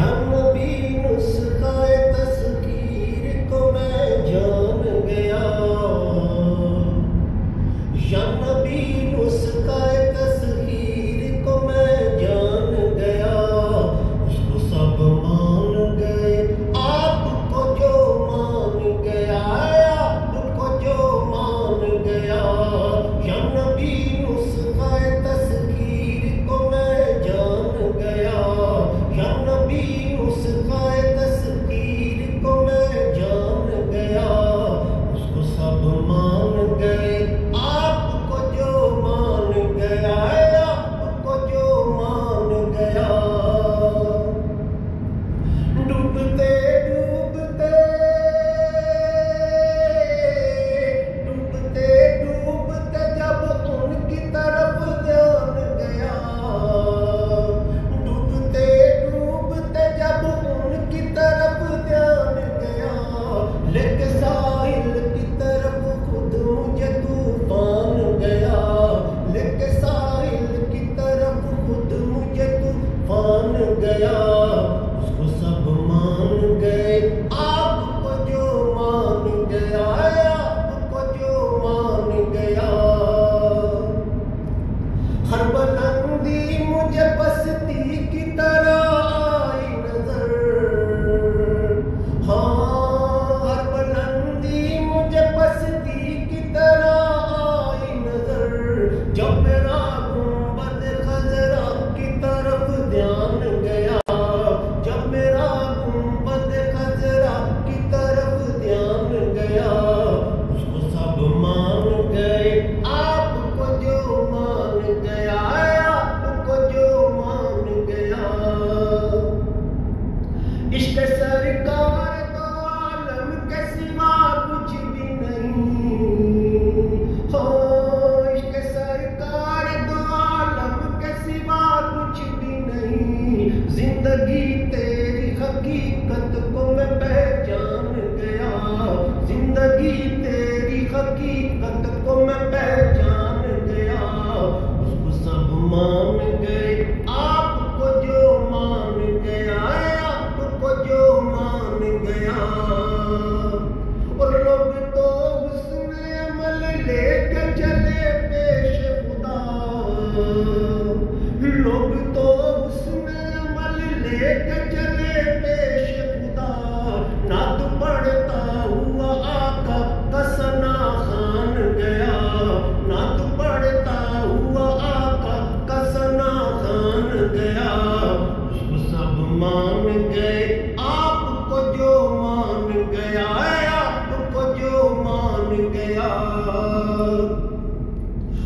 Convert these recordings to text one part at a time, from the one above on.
Come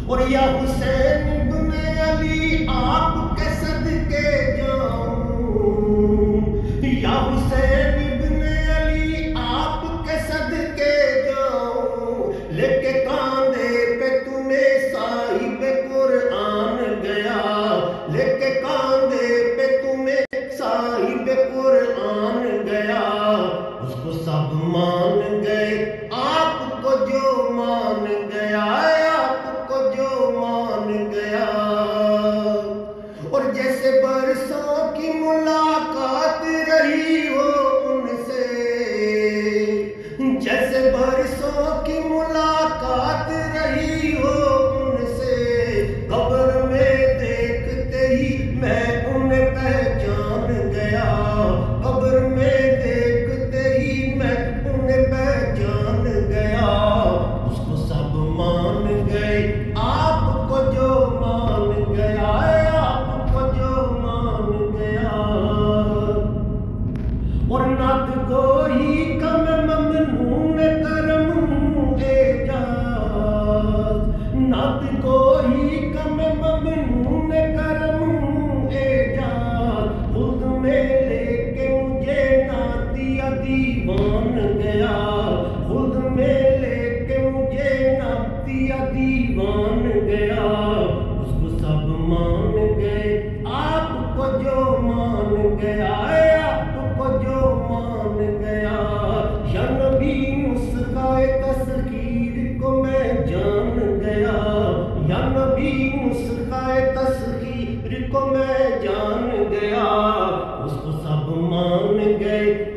اور یا حسین ابن علی آپ کے صدقے جاؤں؟ یا حسین بھی مسکائے تصغیر کو میں جان گیا اس کو سب مان گئے۔